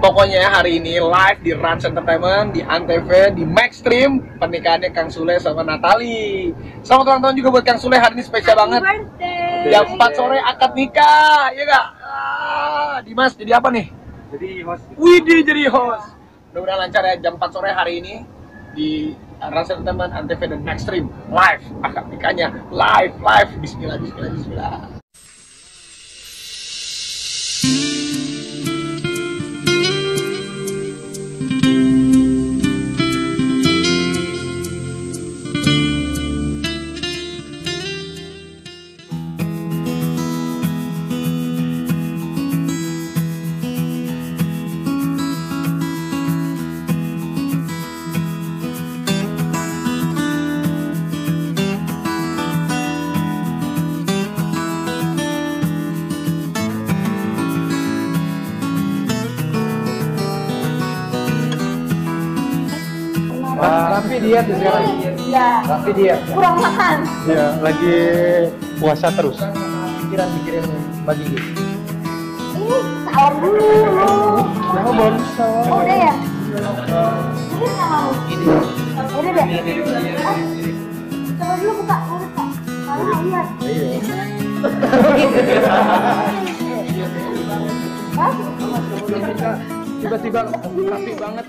Pokoknya hari ini live di Rans Entertainment, di Antv, di Maxstream pernikahannya Kang Sule sama Natali. Selamat ulang tahun juga buat Kang Sule hari ini spesial banget. birthday. Jam 4 sore akad nikah, ya gak? Ah, Dimas jadi apa nih? Jadi host Widih jadi host. Mudah-mudahan lancar ya jam 4 sore hari ini di Rans Entertainment, Antv dan Maxstream live akad nikahnya live live. Bismillah, Bismillah, Bismillah. Raffi diet ya sekarang. Ya, Raffi diet. kurang makan. Iya, lagi puasa terus. Pikiran pikirin bagi Ini sahur dulu. Nah, baru Oh, udah ya? Ini nggak mau. Udah deh. Ah, Coba dulu buka mulut Pak. Kalau lihat. Hah? Tiba-tiba rapi banget.